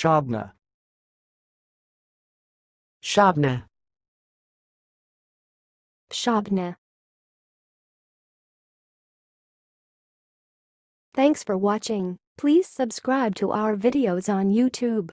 Shabna. Shabna. Shabna. Thanks for watching. Please subscribe to our videos on YouTube.